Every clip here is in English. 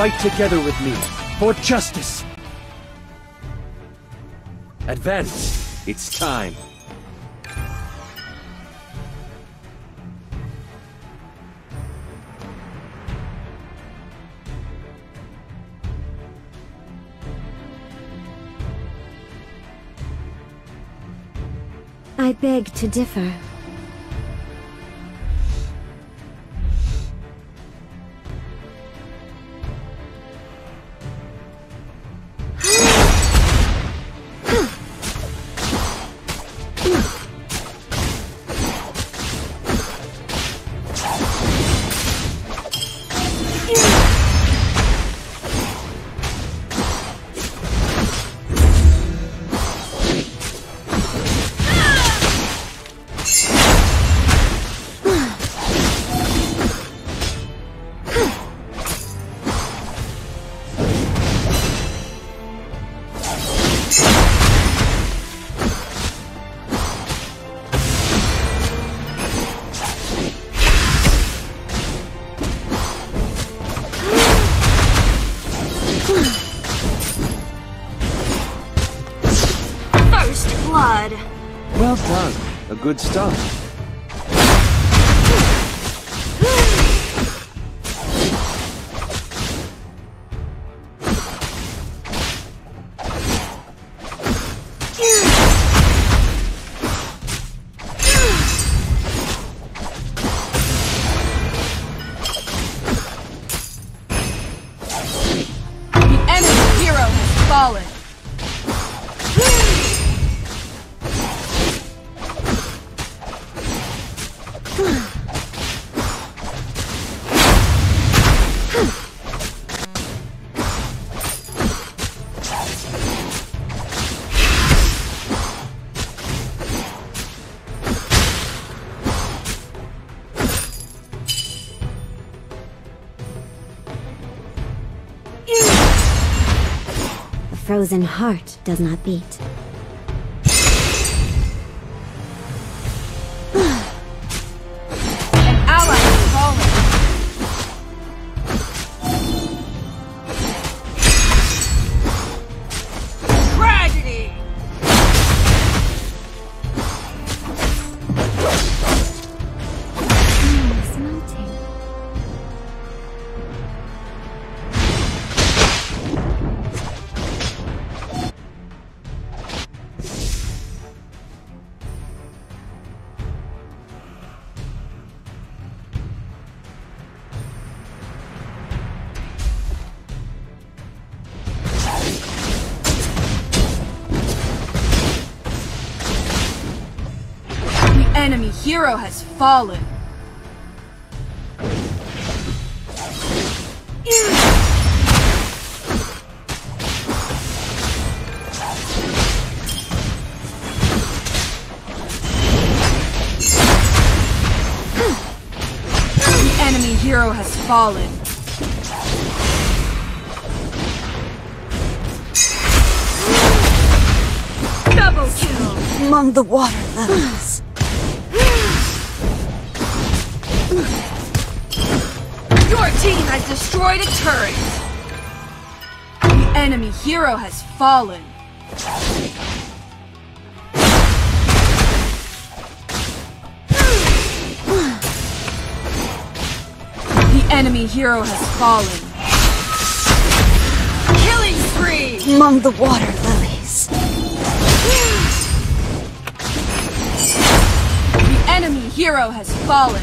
fight together with me for justice. Advance. It's time. I beg to differ. Good stuff. The enemy hero has fallen. Frozen heart does not beat. Enemy hero has fallen. The enemy hero has fallen. Double kill! Among the water lilies. Your team has destroyed a turret! The enemy hero has fallen. The enemy hero has fallen. Killing spree! Among the water lilies. The enemy hero has fallen.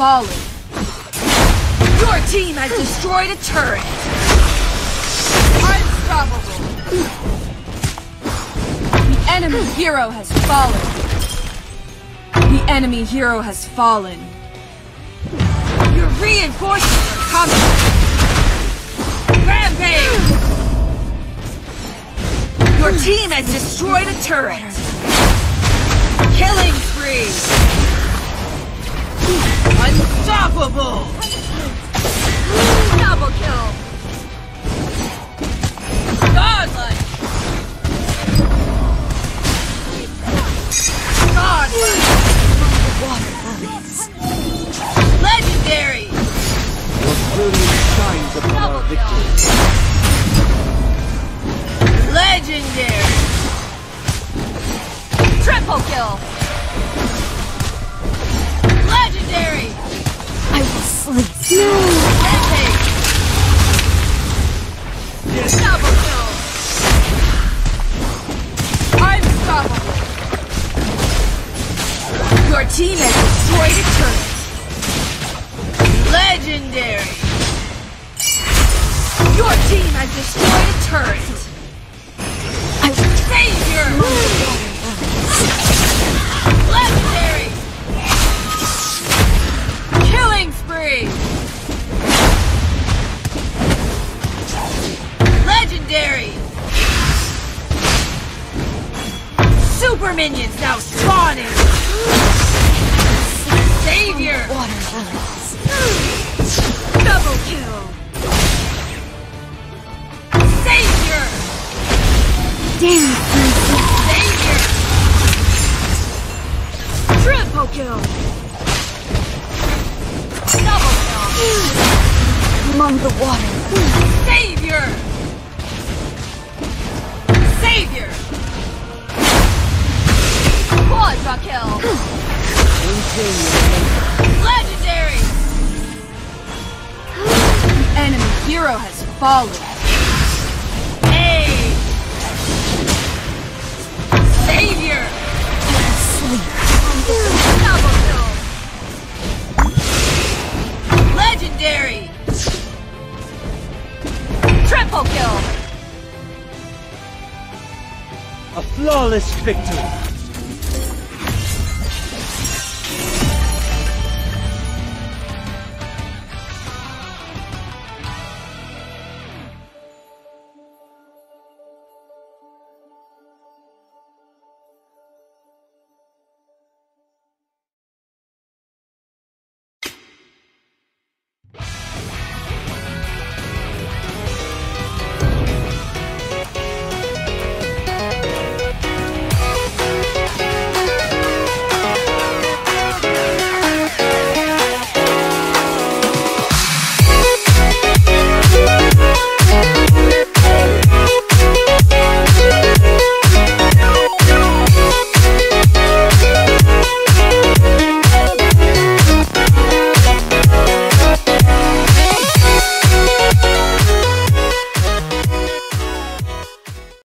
Fallen. Your team has destroyed a turret. Unstoppable. The enemy hero has fallen. The enemy hero has fallen. Your reinforcements are coming. Rampage! Your team has destroyed a turret. Victory. Legendary. Triple kill. Legendary. I will sleep. Rampage. Minions now spawning. Savior. water lilies. Double kill. Savior. Dance, Savior. Triple kill. Double kill. Among the water. Savior! Quadra kill! Maintain your momentum. Legendary! Enemy hero has fallen. Hey! Savior! Double kill! Legendary! Triple kill! A flawless victory.